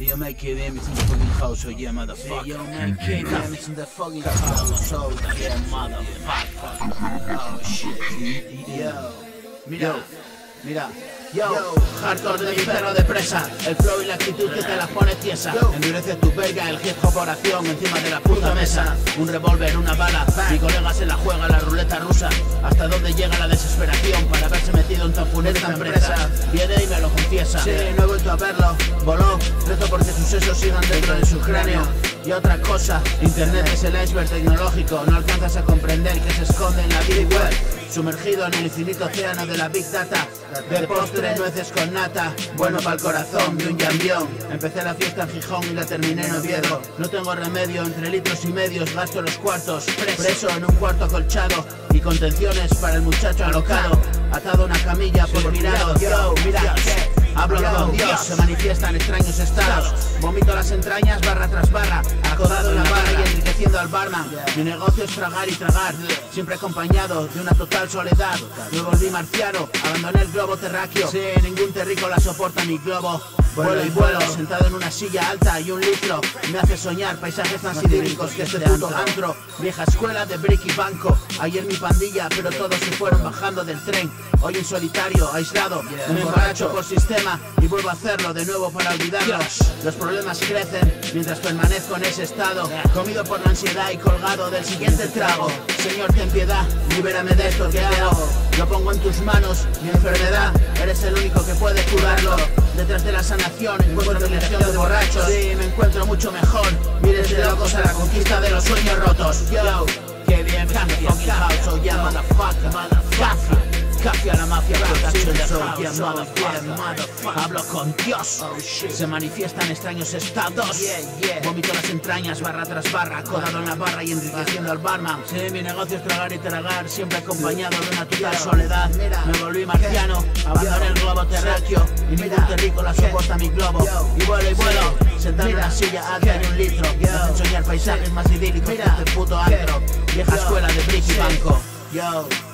See you make in, it's in the fucking house, so yeah, motherfucker. See you make in, it's in the fucking house, so yeah, motherfucker. Oh shit. Yo, mira, mira. Yo, hardcore de mi perro de presa El flow y la actitud que te la pone tiesa Endurece tu verga, el hip hop oración Encima de la puta mesa Un revólver, una bala Mi colega se la juega la ruleta rusa Hasta dónde llega la desesperación Para haberse metido en tan funesta empresa. Viene y me lo confiesa. Sí, no he vuelto a verlo. Voló, reto porque sus sesos sigan dentro de su cráneo. y otra cosa, Internet es el iceberg tecnológico, no alcanzas a comprender que se esconde en la deep web. Sumergido en el infinito océano de la Big Data. De postre nueces con nata Bueno para el corazón de un llambión Empecé la fiesta en Gijón y la terminé en Oviedo. No tengo remedio, entre litros y medios gasto los cuartos Preso en un cuarto acolchado Y contenciones para el muchacho alocado. Atado a una camilla por mirado Yo, mira, Hablo con Dios, se manifiestan extraños estados. Vomito las entrañas barra tras barra Acodado en la barra y enriqueciendo al barman. Mi negocio es tragar y tragar Siempre acompañado de una total soledad. Me volví marciano, abandoné el globo terráqueo. Sí, ningún terrícola soporta mi globo Vuelo y vuelo, sentado en una silla alta y un litro. Me hace soñar paisajes más idílicos que este puto antro. Vieja escuela de brick y banco. Ayer mi pandilla, pero todos se fueron bajando del tren. Hoy en solitario, aislado, me emborracho por sistema Y vuelvo a hacerlo de nuevo para olvidarlos Los problemas crecen mientras permanezco en ese estado. Comido por la ansiedad y colgado del siguiente trago. Señor, ten piedad, libérame de esto que hago. Lo pongo en tus manos, mi enfermedad. Eres el único que puede curarlo Sanación encuentro mi legión de borrachos. Sí, me encuentro mucho mejor. Mires de locos a la conquista de los sueños rotos. Yo, que bien, fucking house, oh yeah, motherfucker, motherfucker Café a la mafia so yeah, motherfucker Hablo con Dios. Se manifiestan extraños estados. Vomito las entrañas barra tras barra Codado en la barra y enriqueciendo al barman. Sí, mi negocio es tragar y tragar Siempre acompañado de una total soledad. Me volví marciano Abandoné el globo terráqueo Y ningún terrícola soporta mi globo. Y vuelo y vuelo Sentado en una silla alta en un litro. Me hacen soñar paisajes más idílicos que este puto antro. Vieja escuela de brick y banco. Yo